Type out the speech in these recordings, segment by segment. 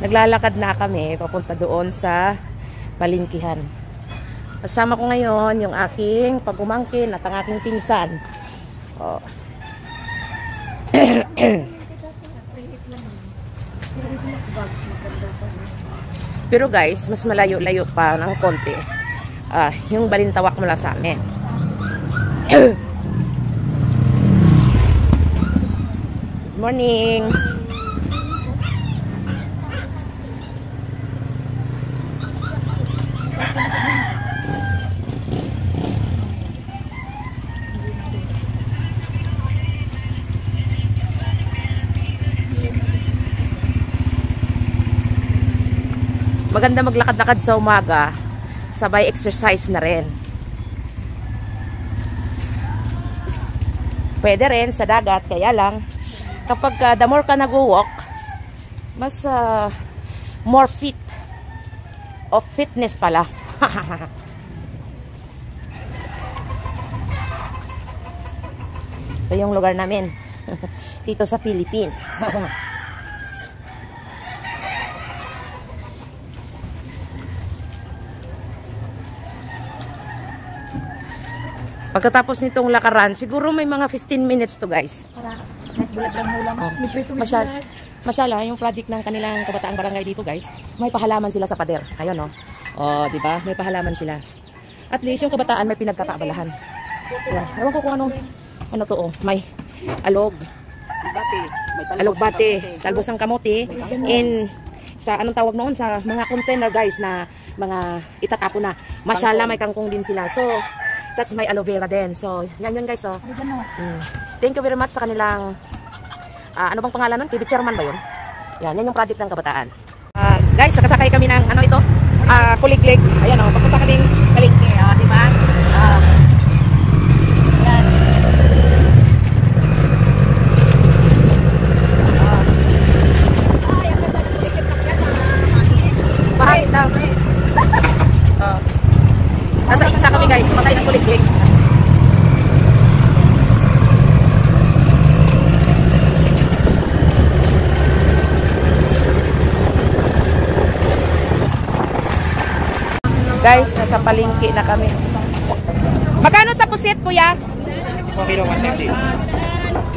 Naglalakad na kami papunta doon sa palingkihan. Kasama ko ngayon yung aking pagumangkin at ang aking pinsan. Oh. Pero guys, mas malayo-layo pa ng konti. Ah, yung balintawak mula sa amin. Good morning. Maganda maglakad-lakad sa umaga, sabay exercise na rin. Pwede rin sa dagat, kaya lang, kapag uh, the more ka nag-walk, mas uh, more fit of fitness pala. Ito yung lugar namin. Dito sa Philippines. Pagkatapos nitong lakaran, siguro may mga 15 minutes to guys. Para nagbulat lang hula. Oh. Masyal, masyala, yung project ng kanilang kabataang barangay dito guys, may pahalaman sila sa pader. Ayun no. Oh, di ba? May pahalaman sila. At least yung kabataan may pinagkakaabalahan. Yeah. Ewan ko kung ano, ano to oh. May alog. Alog bate, talbos ng kamote, in sa anong tawag noon sa mga container guys na mga itatapo na. Masyala may kangkong din sila. So, that's my aloe vera din. So, yan yun guys. So, mm. thank you very much sa kanilang, uh, ano bang pangalan nun? TV chairman ba yun? Yan, yan yung project ng kabataan. Uh, guys, nakasakay kami ng, ano ito? Uh, kuliglig. Ayan o, oh, papunta kaming kaliglig. Uh, diba? Uh, yan. Bahit daw. Uh, nasa isa kami guys, matay ng kuliglig. Guys, nasa palingki na kami. Magkano sa pusit, kuya? kilo 130.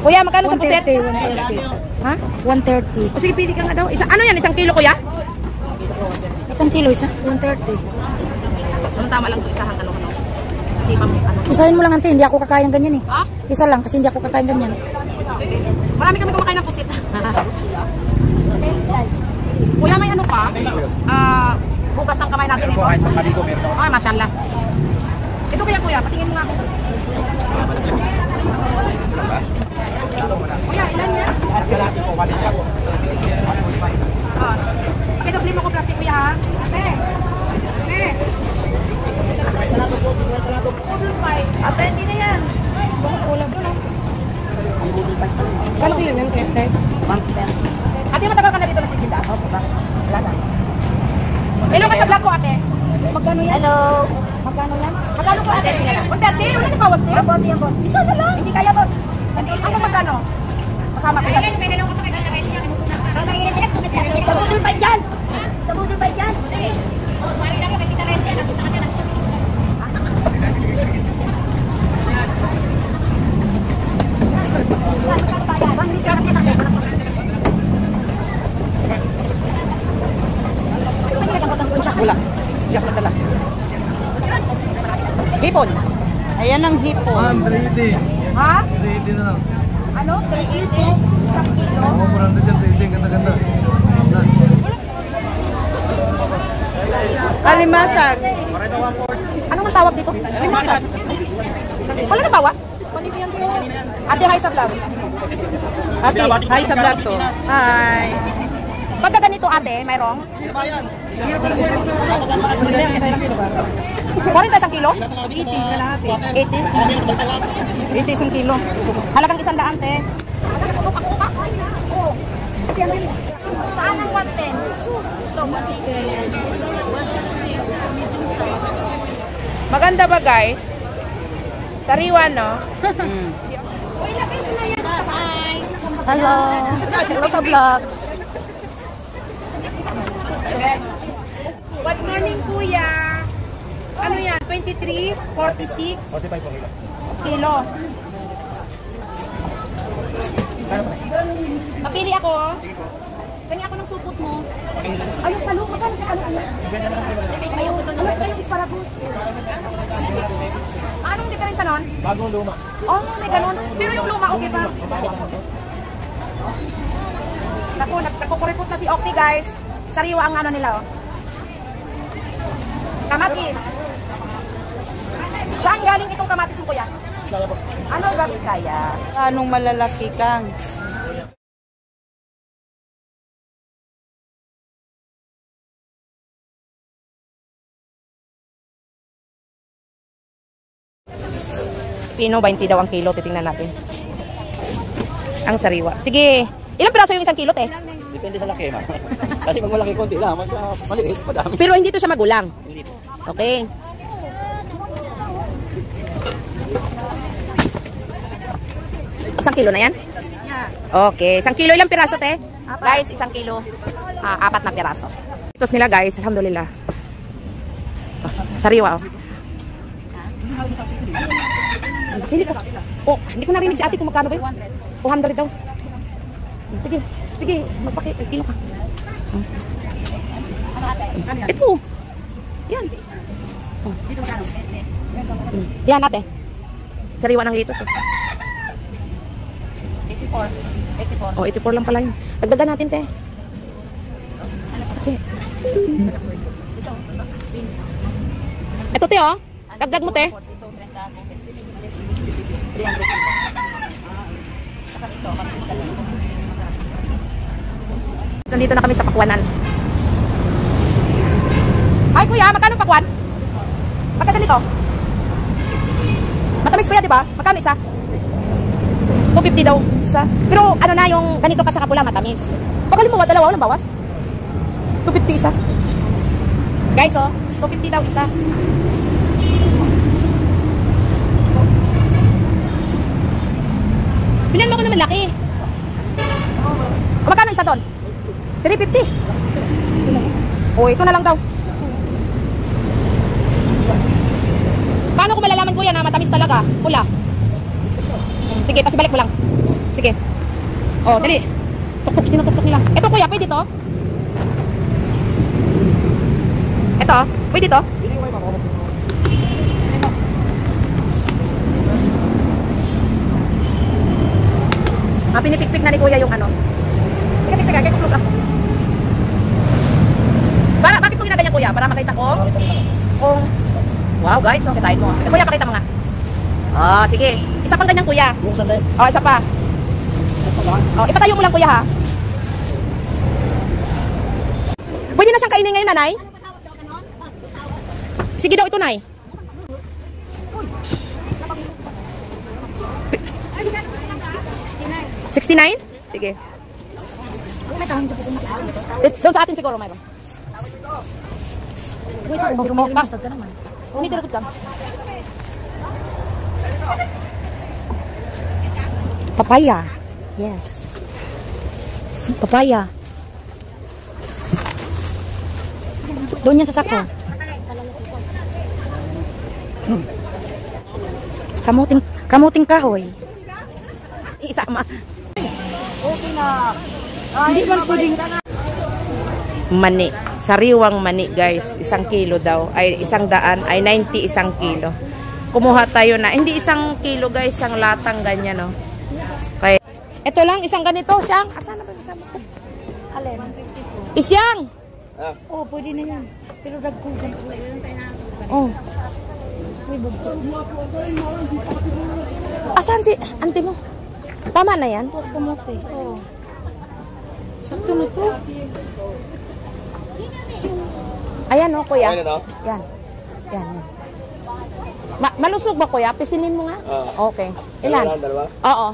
Kuya, magkano sa pusit? 130, 130. Ha? 130. O sige, pili ka nga daw. Isa, ano yan? Isang kilo, kuya? Isang kilo, isa? 130. Ano tama lang ito? Isang ano, Kasi ma'am, ano? Isahin mo lang ante, hindi ako kakain ng ganyan eh. Ha? Isa lang kasi hindi ako kakain ganyan. Marami kami kumakain ng pusit. kuya, may ano pa? Ah, bukas ng kamay natin ito. Meron ako. Ay, masyallah. Ito kaya kuya, patingin mo nga ako. Kuya, ilan yan? Ah. Pakidobli mo ko plastic kuya ha. Ate. Ate. Ate, hindi na yan. Ulam doon oh. Kano kilo yan, Ate? Ate, matagal ka na dito nagtitinda? Opo ba? Hello ka sa vlog ko, ate. Magkano yan? Hello. Magkano yan? Magkano po ate? Huwag ate, wala na bawas niya. Abot yan, boss. Isa na lang. Hindi kaya, boss. Ano magkano? Kasama ko yan. Sa budol pa dyan! Sa budol pa dyan! Wala. Hindi ako nadala. Hipon. Ayan ang Ma'am, 380. Ha? 380 na lang. Ano? 380? Isang kilo? Oo, murang na dyan. 380. Ganda-ganda. Alimasag. Anong ang tawag dito? Limasag. Wala na bawas? Ate, hi sa vlog. Ate, hi sa vlog to. Hi. Pagka ganito ate, mayroong? 40 isang kilo? 80 na lahat eh. 80? 80 isang kilo. Halagang isang daan, te. Saan ang 110? Maganda ba guys? Sariwa, no? Hello. Hello sa vlog. Good morning, kuya. Ano yan? 23, 46 45 po kilo. kilo. Mapili ako. Kanya ako ng supot mo. Ayun, talo. Magkano sa talo? Ayun, ano ba yung asparagus? Anong diferensya nun? Bagong luma. Oh, may ganun. Pero yung luma, okay pa. Naku, nagkukuripot na si Octi, guys. Sariwa ang ano nila, oh. Kamatis. Saan galing itong kamatis mo, kuya? Ano ba, Biskaya? Anong malalaki kang? Pino, 20 daw ang kilo. Titingnan natin. Ang sariwa. Sige. Ilang piraso yung isang kilo, te? Depende sa laki, ma'am. Kasi pag malaki konti lang, pag ah, maliit, madami. Pero hindi to siya magulang. Okay. Isang kilo na yan? Okay. Isang kilo ilang piraso, te? Guys, isang kilo. Ah, apat na piraso. Itos nila, guys. Alhamdulillah. Ah, Sariwa, oh. Pili ka. Oh, hindi ko narinig si ate kung magkano ba yun. 200 daw. Sige, sige. Magpaki, kilo ka. Ito. Yan. Oh. Hmm. Yan ate. Sariwa ng litos eh. 84. 84. Oh, 84 lang pala yun. Dagdagan natin, te. Kasi. Ito, te, oh. Dagdag mo, te. Nandito na kami sa Pakwanan. Ay, kuya, magkano pakwan? Magkano nito? Matamis kuya, di ba? Magkano isa? 250 daw isa. Pero ano na yung ganito ka sa kapula, matamis. Pagkalin mo dalawa, walang bawas? 250 isa. Guys, oh, 250 daw isa. Bilan mo ko naman laki. Magkano isa doon? 350. O, ito na lang daw. Paano ko malalaman kuya na matamis talaga? Pula. Sige, tapos balik mo lang. Sige. Oh, dali. Tuktok, tinutuktok nila. Ito kuya, pwede to? Ito, pwede to? Ah, pinipikpik na ni kuya yung ano. Teka, teka, teka, close up. Para, bakit ko ginaganyan kuya? Para makita ko kung... Wow guys, okay tayo mo. Eh, kuya, pakita mo nga. Ah, sige. Isa pang ganyan kuya. Yung sandali. Oh, isa pa. Oh, ipatayo mo lang kuya ha. Pwede na siyang kainin ngayon, nanay? Sige daw ito, nay. Sixty-nine? Sige. Doon sa atin siguro mayroon. Wait, oh, oh, ah. Umi, tira ka. Papaya. Yes. Papaya. Doon yan sa sako. Hmm. Kamuting, kamuting kahoy. Isama. Hindi man pwedeng Mani. Sariwang mani, guys. Isang kilo daw. Ay, isang daan. Ay, 90 isang kilo. Kumuha tayo na. Hindi isang kilo, guys. Isang latang ganyan, no. Kaya, ito lang. Isang ganito. Siyang. Asan na ba yung isang? alin. Isyang! Oh, pwede na yan. Pero dagkugan po. Oh. Asan si ante mo? Tama na yan? Tapos kamote. Oh. Sakto na to. Ayan, oh, kuya. Okay na to? Yan. Yan, yan. Ma malusog ba, kuya? Pisinin mo nga. Oo. Okay. Ilan? Dalawa? Oo.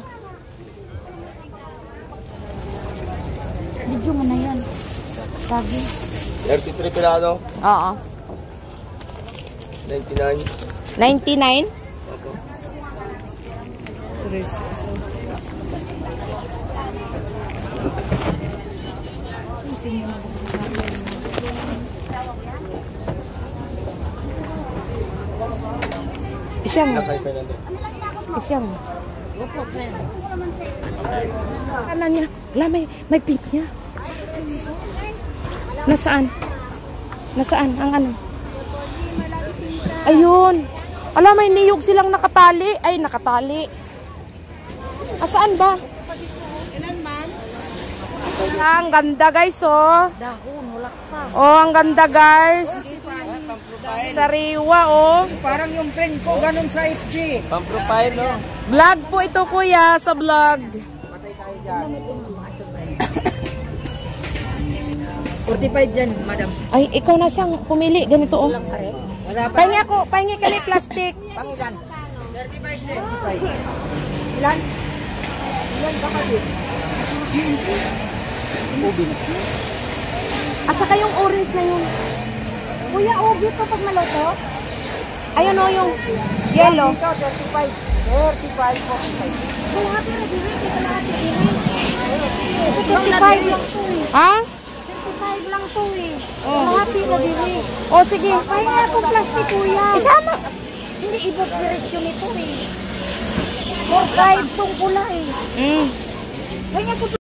Video mo na yan. Lagi. 33 pirado, Oo. 99. 99? Tres. So. Isyang. Isyang. Ano niya? Wala, may, may pink niya. Nasaan? Nasaan? Ang ano? Ayun. Ala, may niyog silang nakatali. Ay, nakatali. Asaan ba? Ilan, ma'am? ang ganda, guys, oh. Dahon, wala pa. Oh, ang ganda, guys. Sariwa, oh. Parang yung friend ko, ganun sa FG. Pang-profile, no? Vlog po ito, kuya, sa vlog. 45 dyan, madam. Ay, ikaw na siyang pumili. Ganito, oh. Wala pa. Pahingi ako, pahingi ka ni plastic. Pangilan. 35 din. Ilan? Ilan ba kasi? At saka yung orange na yun. Kuya, ubi pa pag maluto? Ayun, oh, yung yellow. Ito, 35. 35, 45. Kalahati na diri, di kalahati diri. Kasi 35 lang to eh. Ha? 35 lang to eh. Kalahati na diri. Oh, sige. Pahinga akong plastic, kuya. Isama. Hindi ibang presyo nito eh. 4-5 tong pula eh. Mm. Pahinga ko